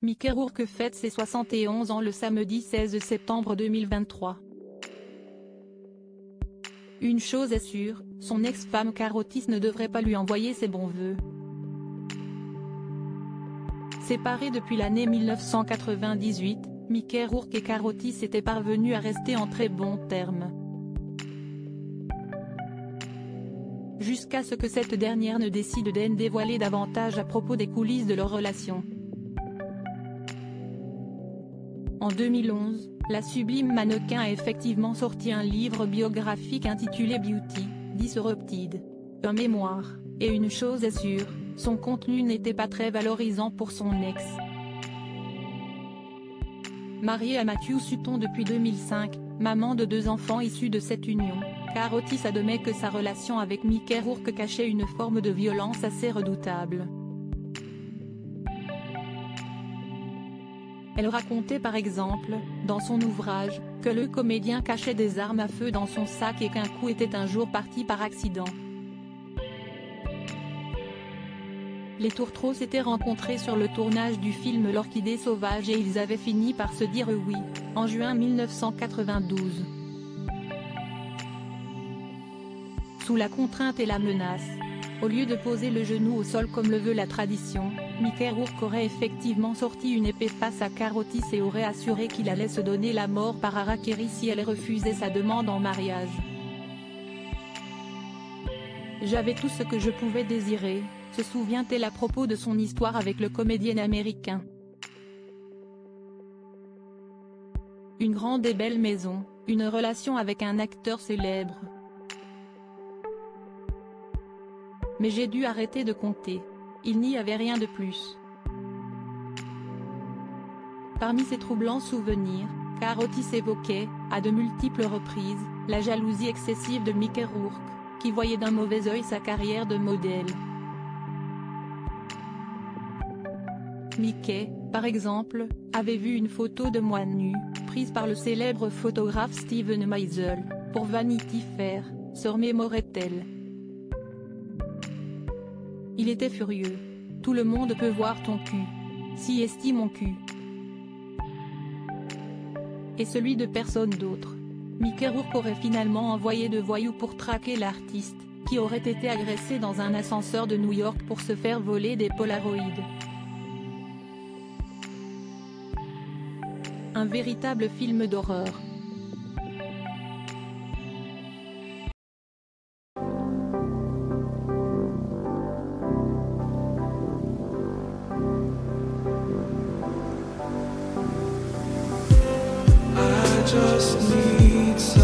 Mickey fête ses 71 ans le samedi 16 septembre 2023. Une chose est sûre, son ex-femme Carotis ne devrait pas lui envoyer ses bons voeux. Séparés depuis l'année 1998, Mickey et Carotis étaient parvenus à rester en très bons termes. Jusqu'à ce que cette dernière ne décide d'en dévoiler davantage à propos des coulisses de leur relation. En 2011, la sublime mannequin a effectivement sorti un livre biographique intitulé Beauty, Disrupted. Un mémoire, et une chose est sûre, son contenu n'était pas très valorisant pour son ex. Mariée à Matthew Sutton depuis 2005, maman de deux enfants issus de cette union, car Otis admet que sa relation avec Mickey Rourke cachait une forme de violence assez redoutable. Elle racontait par exemple, dans son ouvrage, que le comédien cachait des armes à feu dans son sac et qu'un coup était un jour parti par accident. Les Tourtereaux s'étaient rencontrés sur le tournage du film L'Orchidée sauvage et ils avaient fini par se dire oui, en juin 1992. Sous la contrainte et la menace, au lieu de poser le genou au sol comme le veut la tradition, Mickey Rourke aurait effectivement sorti une épée face à Carotis et aurait assuré qu'il allait se donner la mort par Arakiri si elle refusait sa demande en mariage. J'avais tout ce que je pouvais désirer, se souvient-elle à propos de son histoire avec le comédien américain. Une grande et belle maison, une relation avec un acteur célèbre. Mais j'ai dû arrêter de compter. Il n'y avait rien de plus. Parmi ces troublants souvenirs, Carotis évoquait, à de multiples reprises, la jalousie excessive de Mickey Rourke, qui voyait d'un mauvais œil sa carrière de modèle. Mickey, par exemple, avait vu une photo de moi nu, prise par le célèbre photographe Steven Meisel, pour Vanity Fair, se remémorait-elle. Il était furieux. Tout le monde peut voir ton cul. Si estime mon cul. Et celui de personne d'autre. Mickey aurait finalement envoyé de voyous pour traquer l'artiste, qui aurait été agressé dans un ascenseur de New York pour se faire voler des polaroïdes. Un véritable film d'horreur. just need